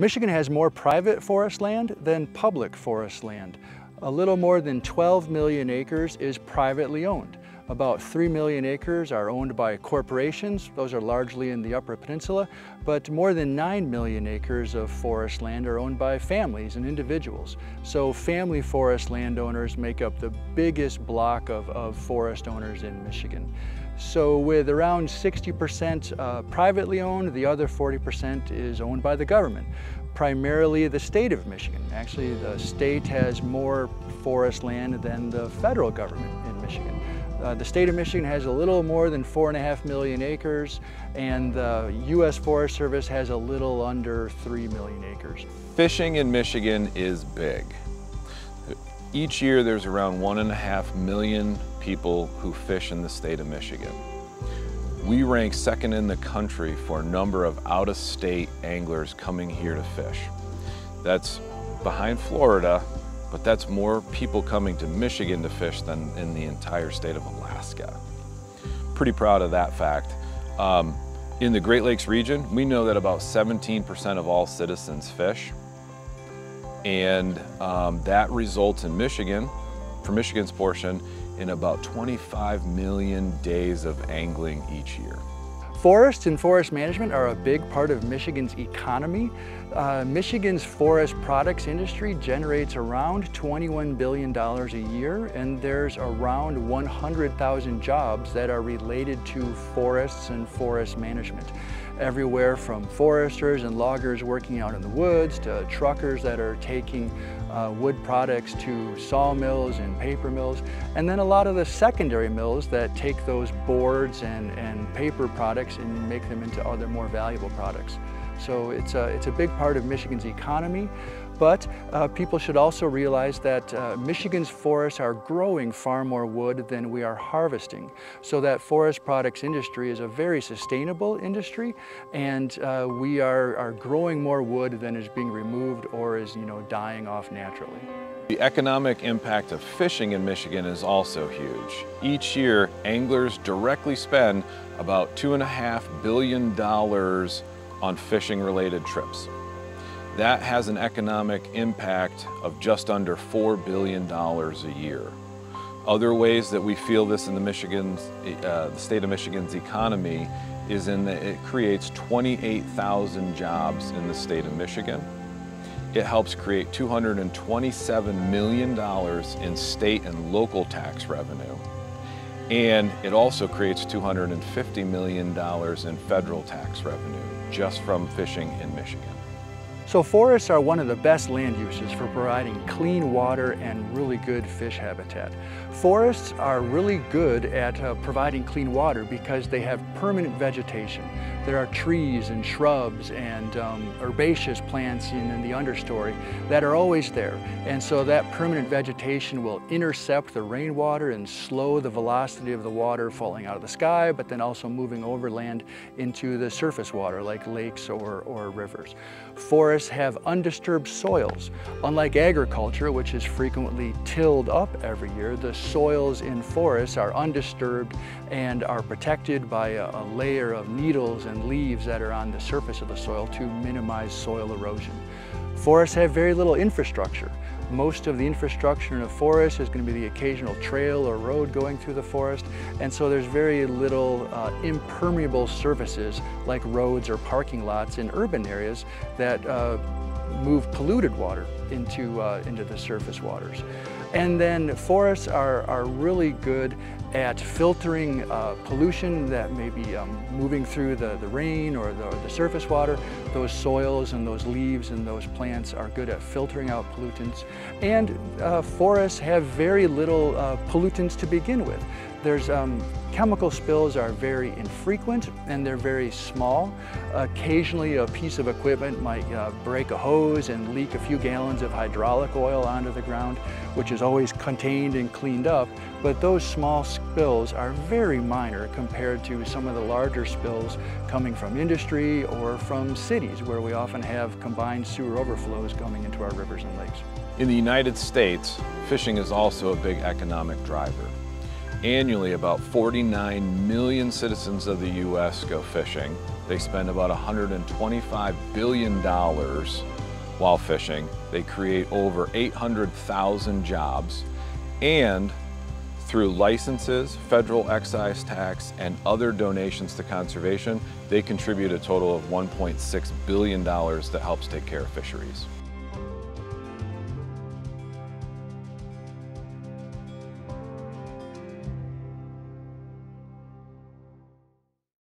Michigan has more private forest land than public forest land. A little more than 12 million acres is privately owned. About 3 million acres are owned by corporations. Those are largely in the Upper Peninsula, but more than 9 million acres of forest land are owned by families and individuals. So family forest landowners make up the biggest block of, of forest owners in Michigan. So with around 60% uh, privately owned, the other 40% is owned by the government primarily the state of Michigan. Actually, the state has more forest land than the federal government in Michigan. Uh, the state of Michigan has a little more than four and a half million acres and the U.S. Forest Service has a little under three million acres. Fishing in Michigan is big. Each year there's around one and a half million people who fish in the state of Michigan. We rank second in the country for number of out-of-state anglers coming here to fish. That's behind Florida, but that's more people coming to Michigan to fish than in the entire state of Alaska. Pretty proud of that fact. Um, in the Great Lakes region, we know that about 17% of all citizens fish. And um, that results in Michigan, for Michigan's portion, in about 25 million days of angling each year. Forests and forest management are a big part of Michigan's economy. Uh, Michigan's forest products industry generates around $21 billion a year and there's around 100,000 jobs that are related to forests and forest management everywhere from foresters and loggers working out in the woods to truckers that are taking uh, wood products to sawmills and paper mills, and then a lot of the secondary mills that take those boards and, and paper products and make them into other more valuable products. So it's a, it's a big part of Michigan's economy. But uh, people should also realize that uh, Michigan's forests are growing far more wood than we are harvesting. So that forest products industry is a very sustainable industry and uh, we are, are growing more wood than is being removed or is you know, dying off naturally. The economic impact of fishing in Michigan is also huge. Each year, anglers directly spend about two and a half billion dollars on fishing related trips. That has an economic impact of just under $4 billion a year. Other ways that we feel this in the, Michigan's, uh, the state of Michigan's economy is in that it creates 28,000 jobs in the state of Michigan. It helps create $227 million in state and local tax revenue. And it also creates $250 million in federal tax revenue just from fishing in Michigan. So forests are one of the best land uses for providing clean water and really good fish habitat. Forests are really good at uh, providing clean water because they have permanent vegetation. There are trees and shrubs and um, herbaceous plants in, in the understory that are always there. And so that permanent vegetation will intercept the rainwater and slow the velocity of the water falling out of the sky, but then also moving overland into the surface water like lakes or, or rivers. Forests have undisturbed soils. Unlike agriculture, which is frequently tilled up every year, the soils in forests are undisturbed and are protected by a, a layer of needles and leaves that are on the surface of the soil to minimize soil erosion. Forests have very little infrastructure. Most of the infrastructure in a forest. Is going to be the occasional trail or road going through the forest, and so there's very little uh, impermeable surfaces like roads or parking lots in urban areas that uh, move polluted water into, uh, into the surface waters. And then forests are, are really good at filtering uh, pollution that may be um, moving through the, the rain or the, or the, surface water. Those soils and those leaves and those plants are good at filtering out pollutants. And uh, forests have very little uh, pollutants to begin with. There's um, chemical spills are very infrequent and they're very small. Occasionally a piece of equipment might uh, break a hose and leak a few gallons of hydraulic oil onto the ground, which is always contained and cleaned up. But those small spills are very minor compared to some of the larger spills coming from industry or from cities where we often have combined sewer overflows coming into our rivers and lakes. In the United States, fishing is also a big economic driver. Annually, about 49 million citizens of the U.S. go fishing. They spend about $125 billion while fishing. They create over 800,000 jobs. And through licenses, federal excise tax, and other donations to conservation, they contribute a total of $1.6 billion that helps take care of fisheries.